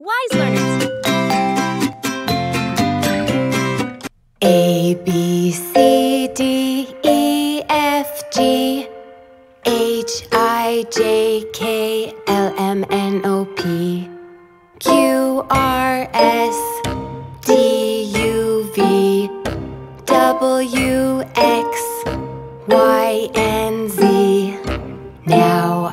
WiseLearners. A B C D E F G H I J K L M N O P Q R S D U V W X Y and Z. Now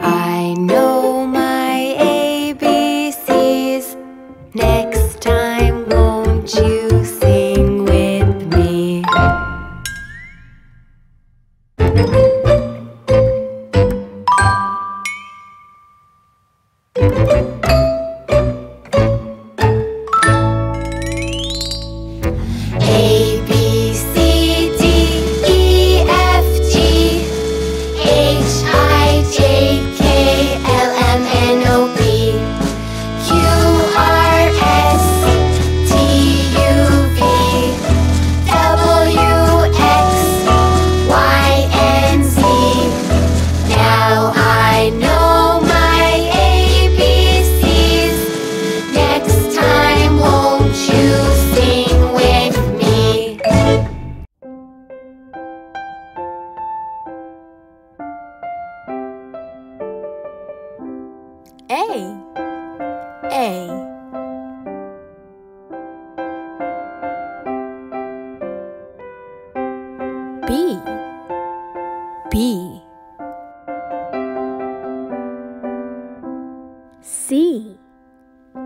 C.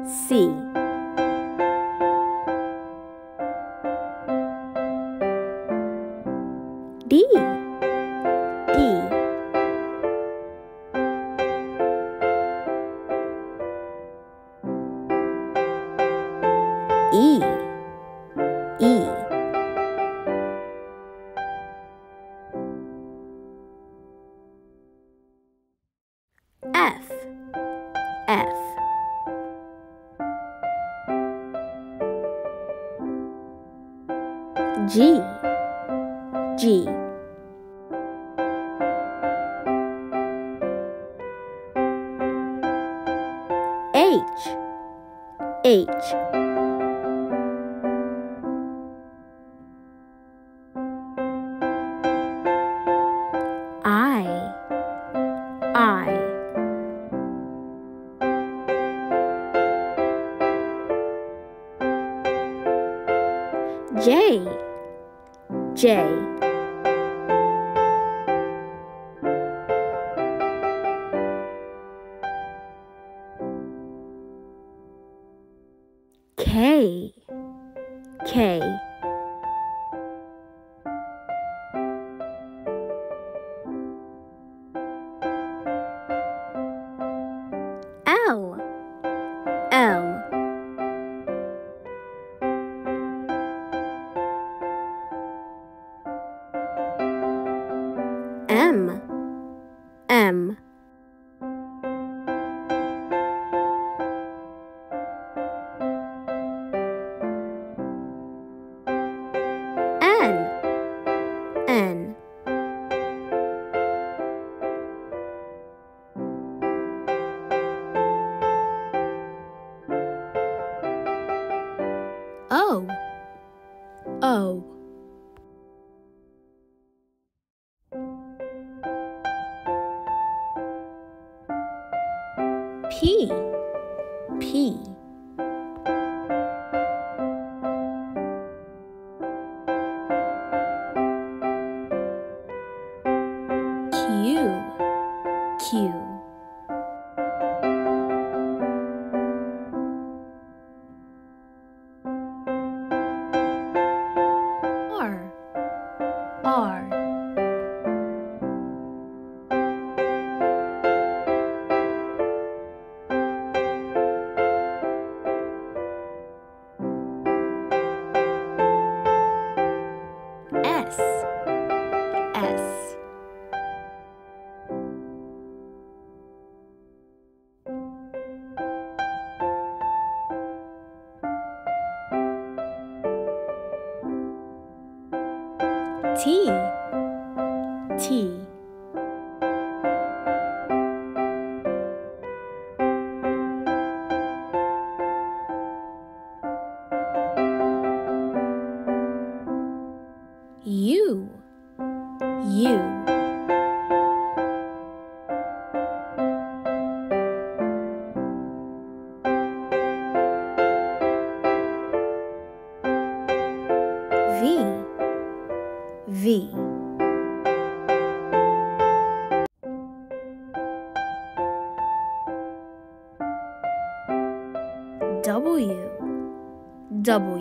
C. D. D. E. E. F. G. H. H. I. I. J. J. K. K. P. P. T. V. W. W